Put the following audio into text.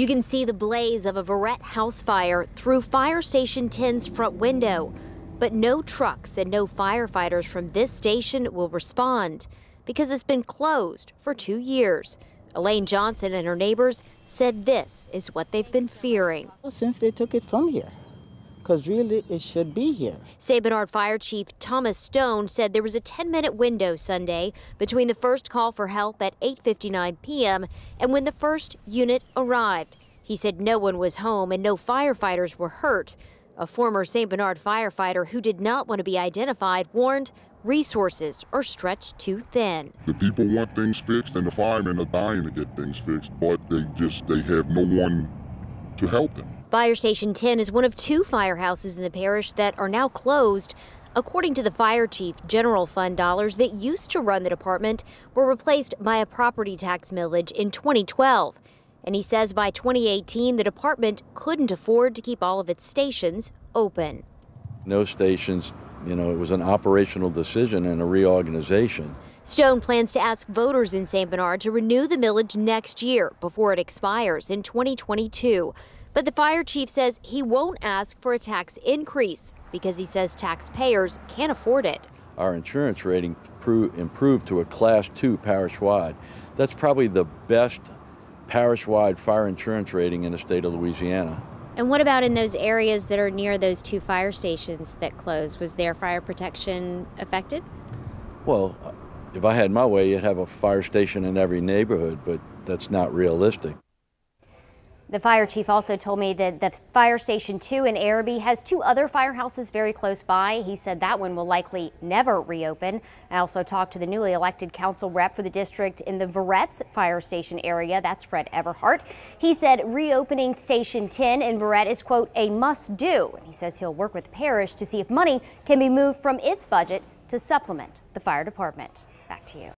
You can see the blaze of a Verret house fire through Fire Station 10's front window. But no trucks and no firefighters from this station will respond because it's been closed for two years. Elaine Johnson and her neighbors said this is what they've been fearing. Since they took it from here, because really it should be here. St. Bernard Fire Chief Thomas Stone said there was a 10-minute window Sunday between the first call for help at 8:59 p.m. and when the first unit arrived. He said no one was home and no firefighters were hurt. A former St. Bernard firefighter who did not want to be identified warned resources are stretched too thin. The people want things fixed and the firemen are dying to get things fixed, but they just they have no one to help them. Fire Station 10 is one of two firehouses in the parish that are now closed. According to the fire chief, general fund dollars that used to run the department were replaced by a property tax millage in 2012. And he says by 2018, the department couldn't afford to keep all of its stations open. No stations, you know, it was an operational decision and a reorganization. Stone plans to ask voters in St. Bernard to renew the millage next year before it expires in 2022. But the fire chief says he won't ask for a tax increase because he says taxpayers can't afford it. Our insurance rating improved to a class two parish wide. That's probably the best parish wide fire insurance rating in the state of Louisiana. And what about in those areas that are near those two fire stations that closed? Was their fire protection affected? Well, if I had my way, you'd have a fire station in every neighborhood, but that's not realistic. The fire chief also told me that the fire station 2 in Arabi has two other firehouses very close by. He said that one will likely never reopen. I also talked to the newly elected council rep for the district in the Verret's fire station area. That's Fred Everhart. He said reopening station 10 in Verret is, quote, a must do. And he says he'll work with the parish to see if money can be moved from its budget to supplement the fire department. Back to you.